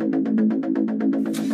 フフフ。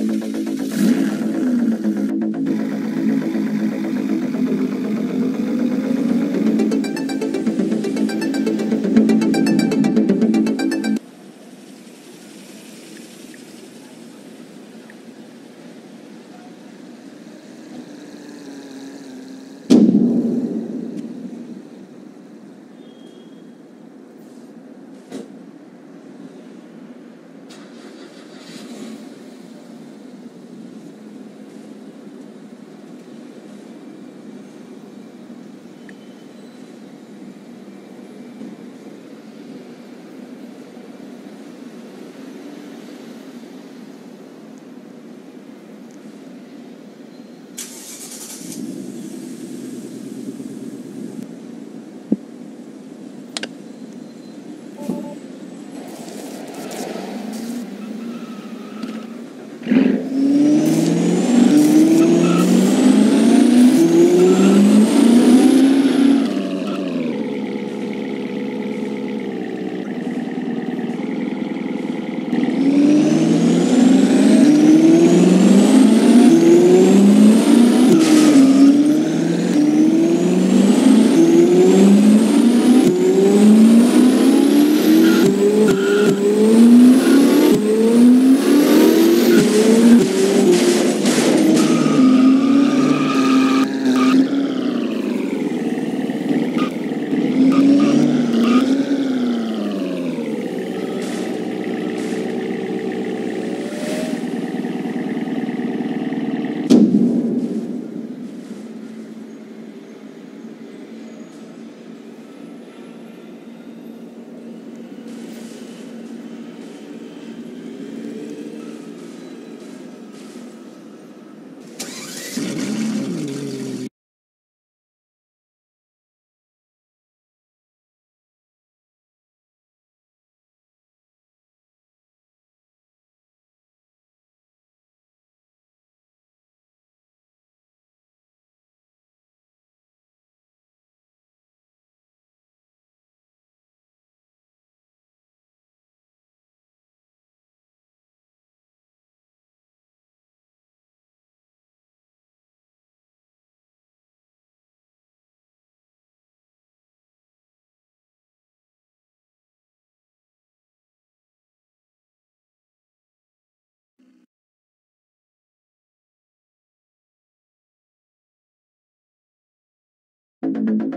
You.